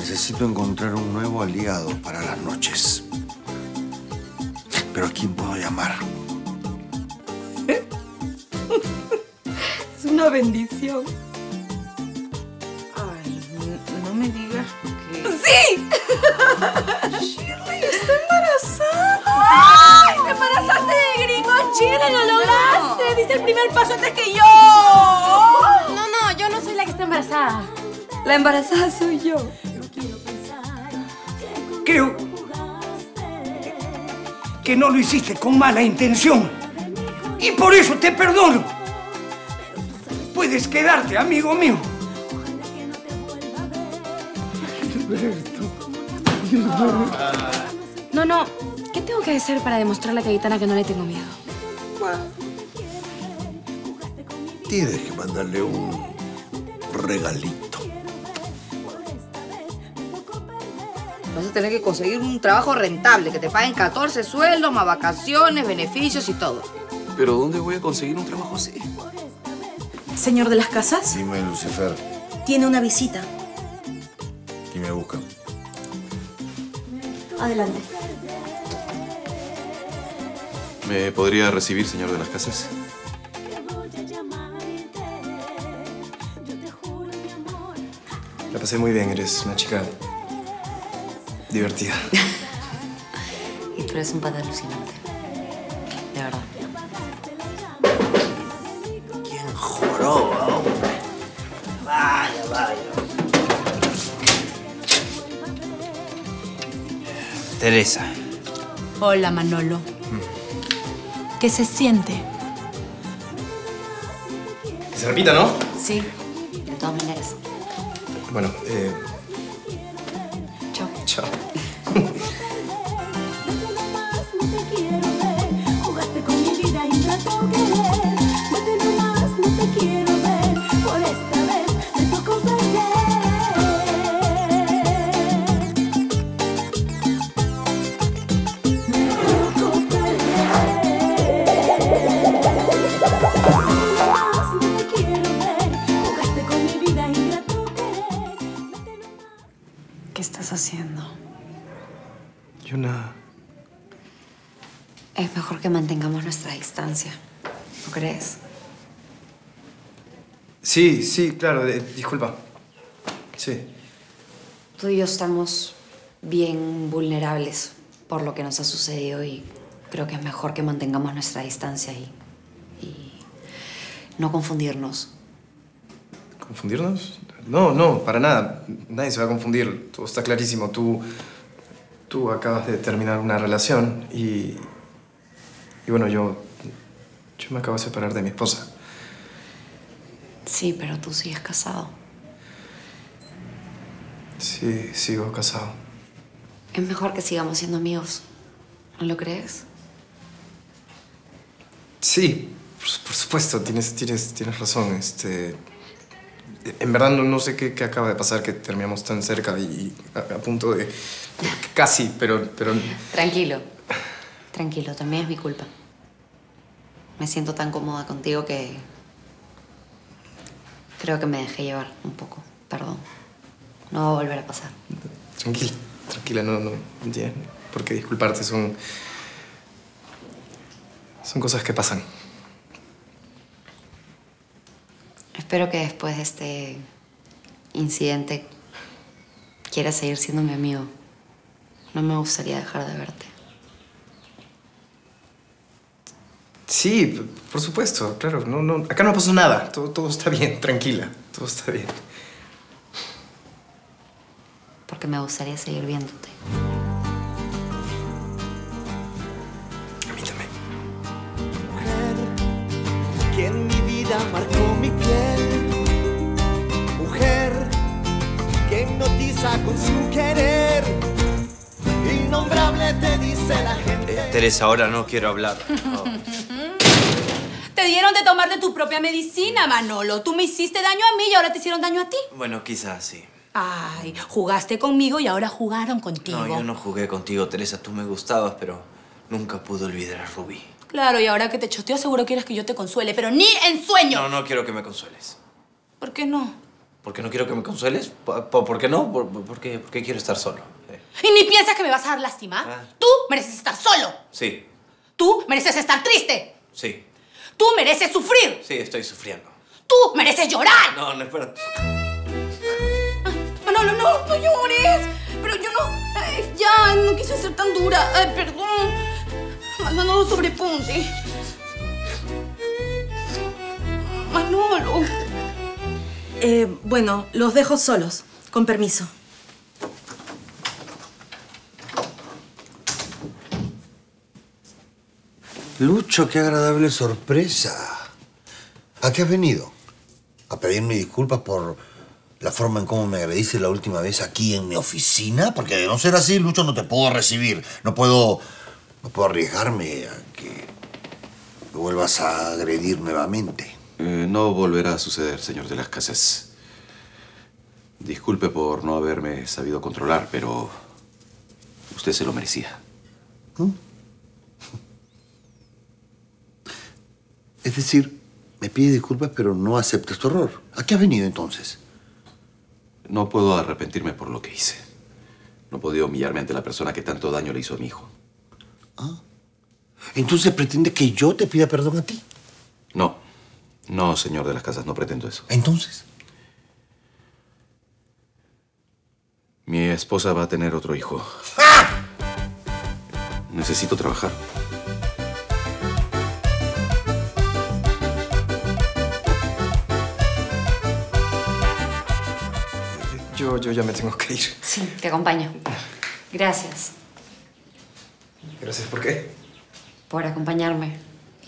Necesito encontrar un nuevo aliado para las noches. Pero ¿a quién puedo llamar? Es una bendición. Ay, no, no me digas que... ¡Sí! Shirley está embarazada. ¡Ay! ¡Te embarazaste de gringo, Chile! ¡Lo lograste! ¡Diste el primer paso antes que yo! No, no, yo no soy la que está embarazada. La embarazada soy yo. Creo que no lo hiciste con mala intención. Y por eso te perdono. Puedes quedarte, amigo mío. No, no. ¿Qué tengo que hacer para demostrarle a Cayetana que no le tengo miedo? Tienes que mandarle un regalito. Vas a tener que conseguir un trabajo rentable, que te paguen 14 sueldos, más vacaciones, beneficios y todo. ¿Pero dónde voy a conseguir un trabajo así? Señor de las casas, Dime, Lucifer, tiene una visita. ¿y me buscan? Adelante. ¿Me podría recibir, señor de las casas? La pasé muy bien, eres una chica divertida. Y tú eres un pata alucinante. De verdad. ¿Quién joroba, hombre? Vaya, vaya. Teresa. Hola, Manolo. ¿Qué se siente? Que se repita, ¿no? Sí, de todas maneras. Bueno, eh, Es mejor que mantengamos nuestra distancia. ¿No crees? Sí, sí, claro, eh, disculpa. Sí. Tú y yo estamos bien vulnerables por lo que nos ha sucedido y creo que es mejor que mantengamos nuestra distancia y, y no confundirnos. ¿Confundirnos? No, no, para nada. Nadie se va a confundir. Todo está clarísimo. Tú, tú acabas de terminar una relación y, y bueno, yo, yo me acabo de separar de mi esposa. Sí, pero tú sigues casado. Sí, sigo casado. Es mejor que sigamos siendo amigos. ¿No lo crees? Sí, por, por supuesto, tienes, tienes, tienes razón. Este, en verdad no, no sé qué, qué acaba de pasar que terminamos tan cerca y, a, a punto de... Casi, pero, pero... Tranquilo. Tranquilo, también es mi culpa. Me siento tan cómoda contigo que creo que me dejé llevar un poco. Perdón. No va a volver a pasar. Tranquila, tranquila, no, no, tienes por qué disculparte. Son... Son cosas que pasan. Espero que después de este incidente quieras seguir siendo mi amigo. No me gustaría dejar de verte. Sí, por supuesto, claro. No, no, acá no pasó nada. Todo, todo está bien, tranquila. Todo está bien. Porque me gustaría seguir viéndote. que en mi vida marcó mi piel. Mujer que hipnotiza con su querer. Innombrable te dice la gente. Eh, Teresa, ahora no quiero hablar. No. Te dieron de tomar de tu propia medicina, Manolo. Tú me hiciste daño a mí y ahora te hicieron daño a ti. Bueno, quizás sí. Ay, jugaste conmigo y ahora jugaron contigo. No, yo no jugué contigo, Teresa. Tú me gustabas, pero nunca pude olvidar a Rubí. Claro, y ahora que te choteo seguro quieres que yo te consuele, pero ni en sueño. No, no quiero que me consueles. ¿Por qué no? Porque no quiero que me consueles. ¿Por, por- por qué no? ¿Por, por- por qué, por qué quiero estar solo? Eh, Y ni piensas que me vas a dar lástima. Ah. Tú mereces estar solo. Sí, Tú mereces estar triste. sí, Tú mereces sufrir. sí, estoy sufriendo. Tú mereces llorar. No, no, espera. Manolo, no, no llores. Pero yo no. ay, ya, no quise ser tan dura. Ay, perdón. Manolo, sobreponte. Manolo. Eh, bueno, los dejo solos. Con permiso. Lucho, qué agradable sorpresa. ¿A qué has venido? ¿A pedirme disculpas por la forma en cómo me agrediste la última vez aquí en mi oficina? Porque de no ser así, Lucho, no te puedo recibir. No puedo, no puedo arriesgarme a que me vuelvas a agredir nuevamente. Eh, no volverá a suceder, señor de las casas. Disculpe por no haberme sabido controlar, pero usted se lo merecía. Es decir, me pides disculpas, pero no aceptas tu error. ¿A qué has venido entonces? No puedo arrepentirme por lo que hice. No podía humillarme ante la persona que tanto daño le hizo a mi hijo. Entonces pretende que yo te pida perdón a ti. No, no, señor de las casas, no pretendo eso. Entonces, Mi esposa va a tener otro hijo. Necesito trabajar. Yo, yo ya me tengo que ir. Sí, te acompaño. Gracias Gracias, ¿por qué? por acompañarme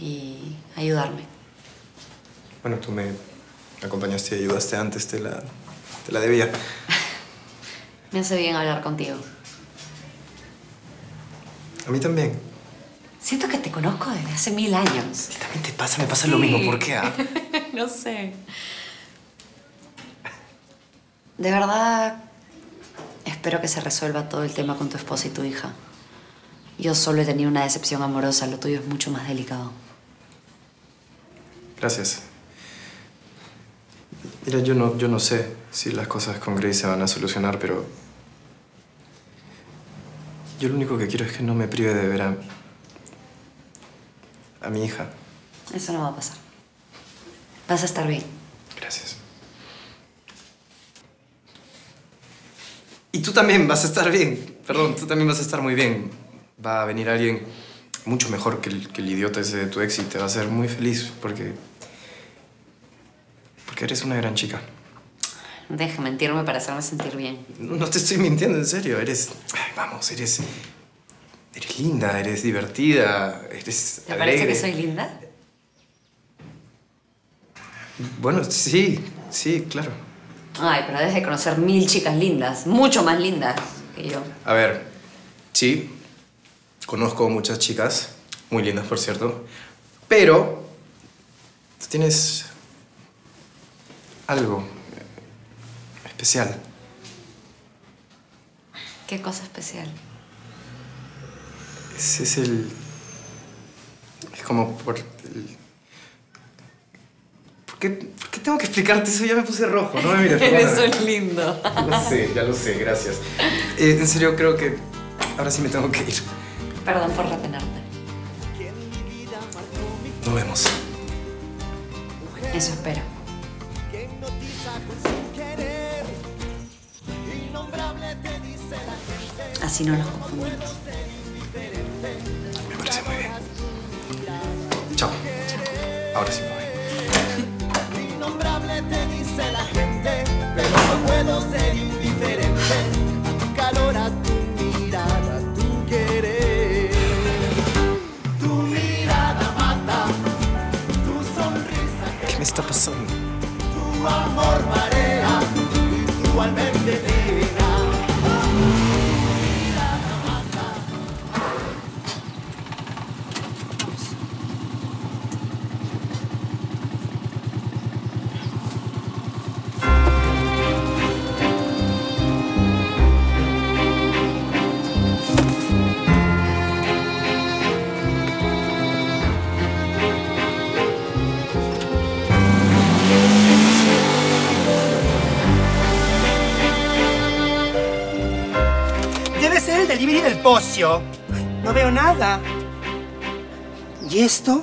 y ayudarme. Bueno, tú me acompañaste y ayudaste antes, te la, te la debía. Me hace bien hablar contigo. A mí también. Siento que te conozco desde hace mil años. También te pasa, me pasa lo mismo. ¿Por qué? ah? no sé. De verdad, espero que se resuelva todo el tema con tu esposa y tu hija. Yo solo he tenido una decepción amorosa, lo tuyo es mucho más delicado. Gracias. Mira, yo no, yo no sé si las cosas con Grace se van a solucionar, pero... Yo lo único que quiero es que no me prive de ver a... a mi hija. Eso no va a pasar. Vas a estar bien. Gracias. Y tú también vas a estar bien. Perdón, tú también vas a estar muy bien. Va a venir alguien mucho mejor que el, que el idiota ese de tu ex y te va a hacer muy feliz porque... Porque eres una gran chica. Deja mentirme para hacerme sentir bien. No no te estoy mintiendo, en serio. Eres... ay, vamos, eres... Eres linda, eres divertida, eres ¿Te parece alegre. que soy linda? Bueno, sí, sí, claro. Ay, pero debes de conocer mil chicas lindas, mucho más lindas que yo. A ver, sí, conozco muchas chicas, muy lindas por cierto, pero tú tienes algo especial. Qué cosa especial. Ese es el... Es como por... el- ¿Por qué, qué tengo que explicarte eso? Ya me puse rojo, no me mires. Eres un lindo. Lo sé, ya lo sé, gracias. Eh, en serio, creo que ahora sí me tengo que ir. Perdón por retenerte. Nos vemos. Eso espero. Así no nos confundimos. Está pasando? Delivery del pocio. No veo nada. ¿Y esto?